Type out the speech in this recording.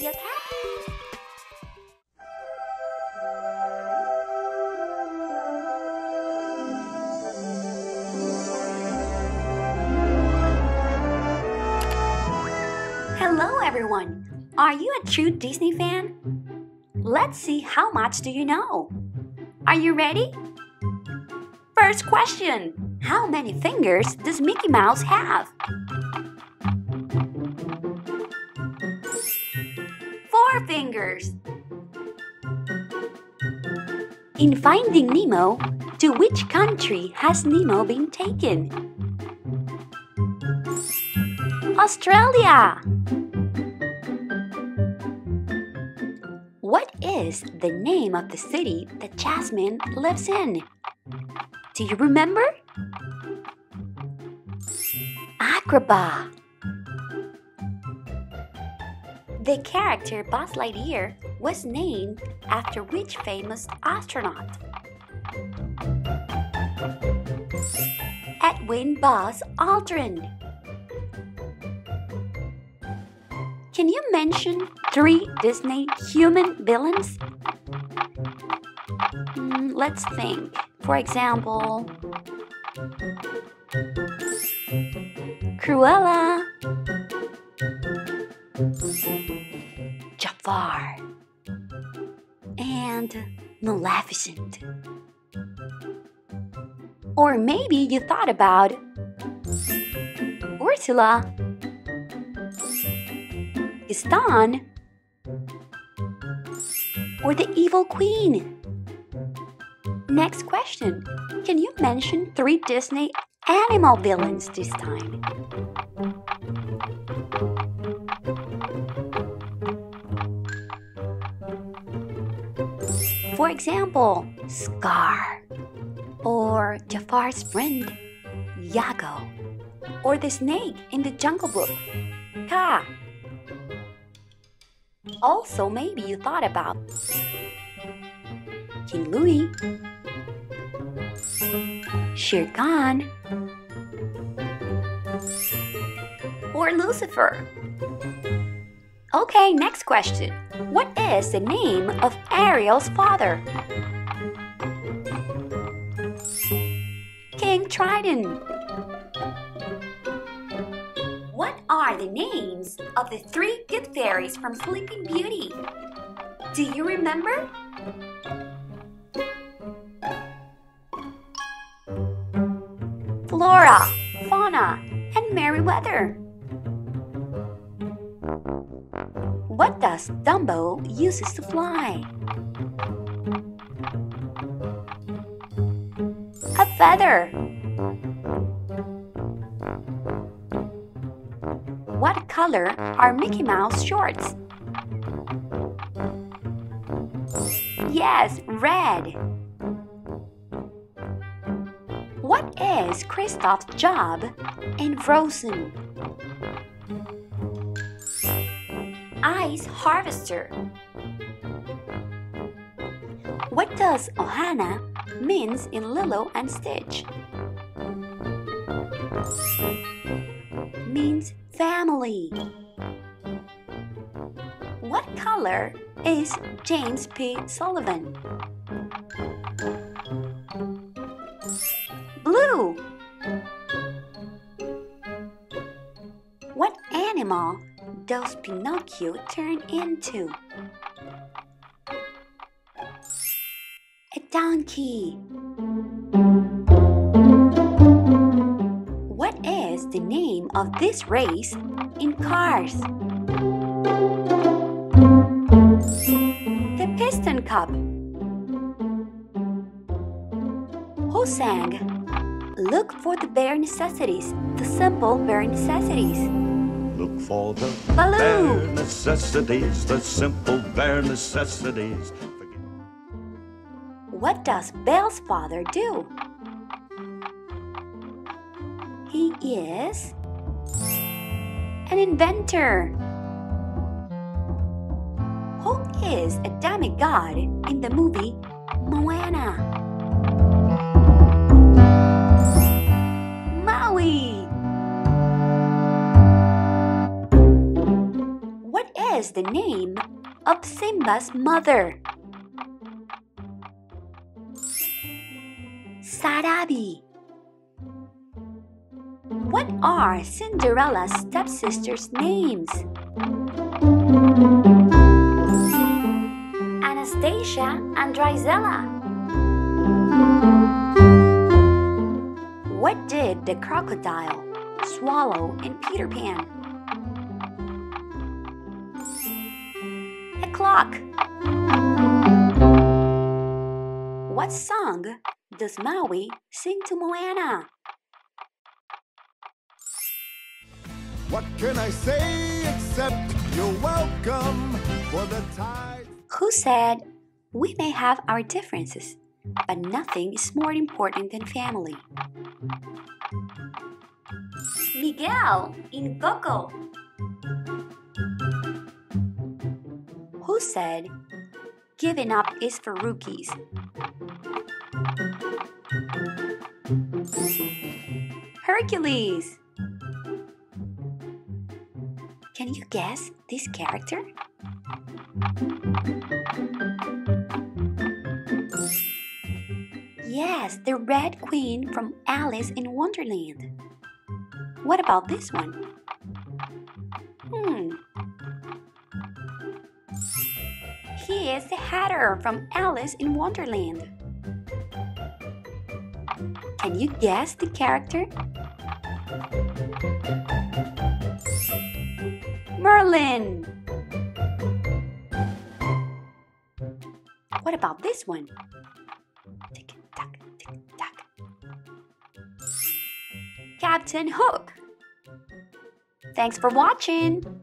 Happy Okapi! Hello everyone! Are you a true Disney fan? Let's see how much do you know. Are you ready? First question How many fingers does Mickey Mouse have? Fingers. In Finding Nemo, to which country has Nemo been taken? Australia! What is the name of the city that Jasmine lives in? Do you remember? Agrabah. The character Buzz Lightyear was named after which famous astronaut? Edwin Buzz Aldrin. Can you mention three Disney human villains? Mm, let's think. For example, Cruella, Jafar, and Maleficent. Or maybe you thought about Ursula, Gaston, or the Evil Queen. Next question Can you mention three Disney animal villains this time? For example, Scar, or Jafar's friend, Iago, or the snake in the Jungle Book, Kaa. Also, maybe you thought about King Louis, Shere Khan, or Lucifer. Okay, next question. What is the name of Ariel's father? King Triton. What are the names of the three good fairies from Sleeping Beauty? Do you remember? Flora, Fauna, and Merryweather. What does Dumbo uses to fly? A feather. What color are Mickey Mouse shorts? Yes, red. What is Kristoff's job in Frozen? Ice harvester. What does Ohana means in Lilo and Stitch? Means family. What color is James P. Sullivan? Blue. What animal does Pinocchio turn into? A donkey. What is the name of this race in cars? The Piston Cup. Who sang Look for the bare necessities, the simple bare necessities? Look for the Baloo. bare necessities, the simple bare necessities. What does Belle's father do? He is an inventor. Who is a demigod in the movie Moana? The name of Simba's mother? Sarabi. What are Cinderella's stepsisters' names? Anastasia and Drizella. What did the crocodile swallow in Peter Pan? What song does Maui sing to Moana? What can I say except you're welcome for the tide? Who said, We may have our differences, but nothing is more important than family? Miguel in Coco. Said, Giving up is for rookies? Hercules. Can you guess this character? Yes, the Red Queen from Alice in Wonderland. What about this one? Hmm. He is the Hatter from Alice in Wonderland. Can you guess the character? Merlin. What about this one? Tick tock, tick tock. Captain Hook. Thanks for watching.